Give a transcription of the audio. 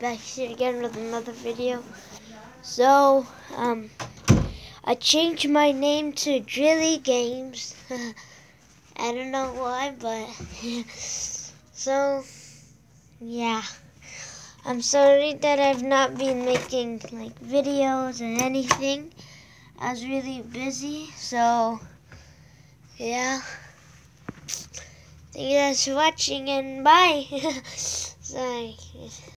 back here again with another video. So, um, I changed my name to Drilly Games. I don't know why, but so yeah. I'm sorry that I've not been making like videos and anything. I was really busy, so yeah. Thank you guys for watching and bye. Sorry.